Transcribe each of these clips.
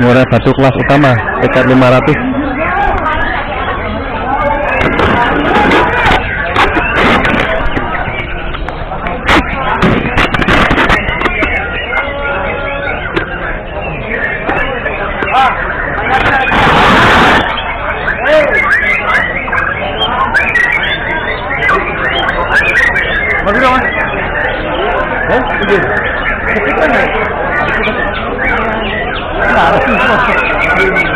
Muara Batu kelas utama tiket 500 Jadi ada-ada Kemudian ketiga Udah datang semua Udah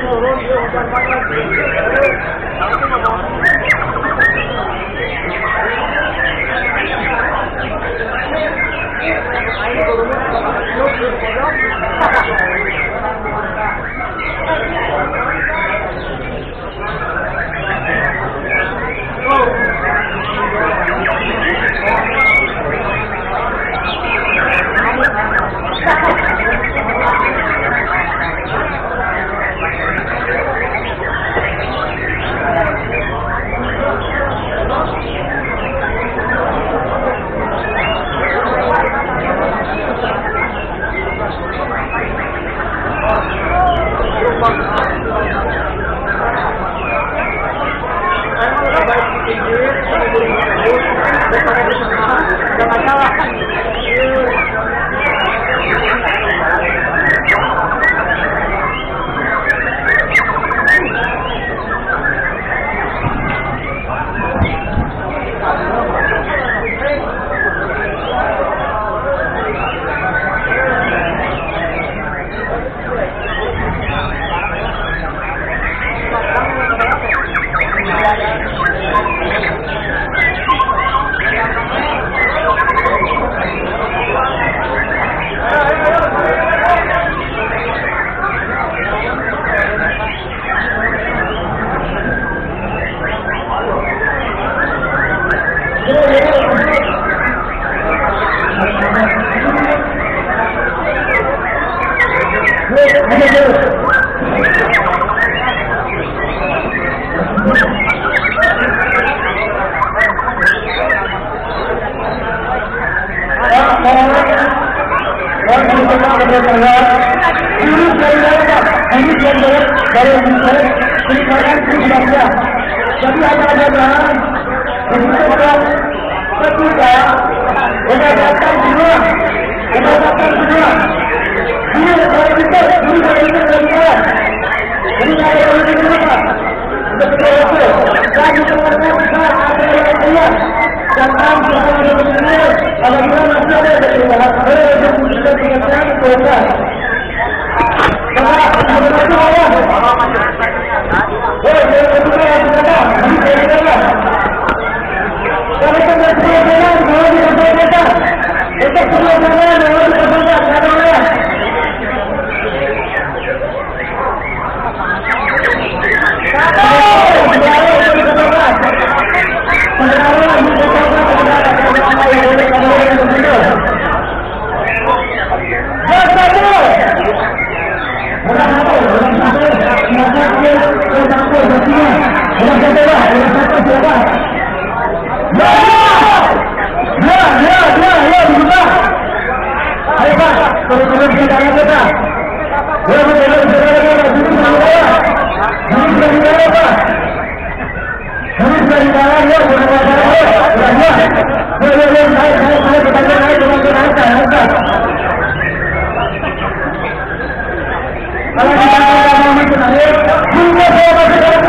Demorou, meu. Vai, vai, vai. Vai, vai, vai. Datang semua kita تمام تقول للناس الامام السبب ايها غير الذي يتعلق وذلك ولكن Kalau kita mau mengenai, tunggu saya masih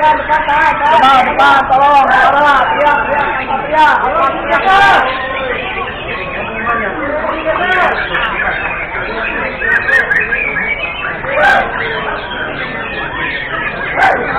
depan, depan, depan, depan, tolong, tolong, iya, iya, iya, ayo, iya.